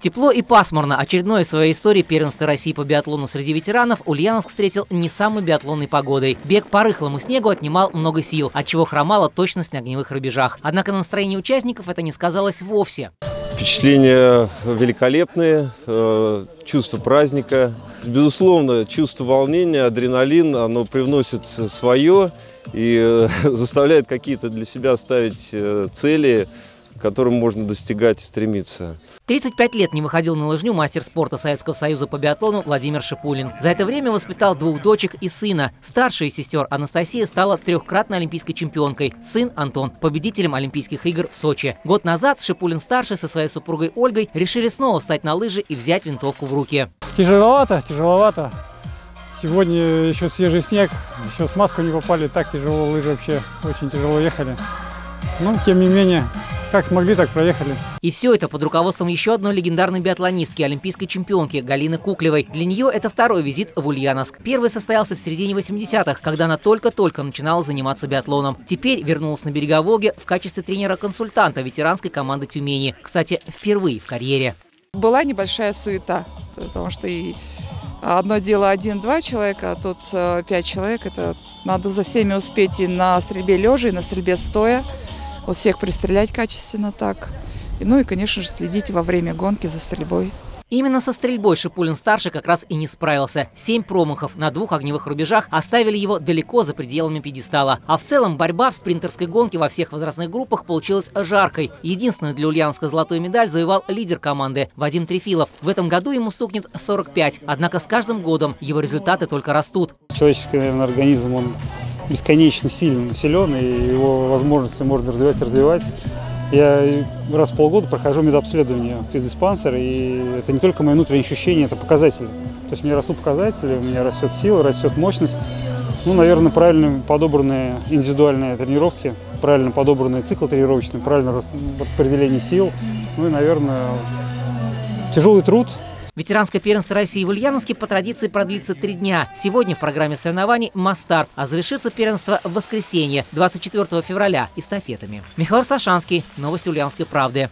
Тепло и пасмурно. Очередное в своей истории первенство России по биатлону среди ветеранов Ульяновск встретил не самой биатлонной погодой. Бег по рыхлому снегу отнимал много сил, отчего хромала точность на огневых рубежах. Однако на настроении участников это не сказалось вовсе. Впечатления великолепные, э, чувство праздника. Безусловно, чувство волнения, адреналин, оно привносит свое и э, заставляет какие-то для себя ставить э, цели, к которым можно достигать и стремиться. 35 лет не выходил на лыжню мастер спорта Советского Союза по биатлону Владимир Шипулин. За это время воспитал двух дочек и сына. Старшая сестер Анастасия стала трехкратной олимпийской чемпионкой. Сын Антон – победителем Олимпийских игр в Сочи. Год назад Шипулин-старший со своей супругой Ольгой решили снова встать на лыжи и взять винтовку в руки. Тяжеловато, тяжеловато. Сегодня еще свежий снег, еще с маску не попали, так тяжело, лыжи вообще очень тяжело ехали. Но, тем не менее, как смогли, так проехали. И все это под руководством еще одной легендарной биатлонистки, олимпийской чемпионки Галины Куклевой. Для нее это второй визит в Ульяновск. Первый состоялся в середине 80-х, когда она только-только начинала заниматься биатлоном. Теперь вернулась на берега Волги в качестве тренера-консультанта ветеранской команды Тюмени. Кстати, впервые в карьере. Была небольшая суета, потому что и одно дело один-два человека, а тут э, пять человек. Это надо за всеми успеть и на стрельбе лежа, и на стрельбе стоя вот всех пристрелять качественно так. И, ну и, конечно же, следить во время гонки за стрельбой. Именно со стрельбой Шипулин-старший как раз и не справился. Семь промахов на двух огневых рубежах оставили его далеко за пределами пьедестала. А в целом борьба в спринтерской гонке во всех возрастных группах получилась жаркой. Единственную для Ульяновска золотую медаль завоевал лидер команды Вадим Трефилов. В этом году ему стукнет 45. Однако с каждым годом его результаты только растут. Человеческий, наверное, организм, он бесконечно сильно населен, и его возможности можно развивать и развивать. Я раз в полгода прохожу медобследование в физдиспансер, и это не только мои внутренние ощущения, это показатели. То есть у меня растут показатели, у меня растет сила, растет мощность. Ну, наверное, правильно подобранные индивидуальные тренировки, правильно подобранный цикл тренировочный, правильное распределение сил. Ну и, наверное, тяжелый труд, Ветеранское первенство России в Ульяновске по традиции продлится три дня. Сегодня в программе соревнований «Мастарт», а завершится первенство в воскресенье, 24 февраля, эстафетами. Михаил Сашанский. Новости Ульяновской правды.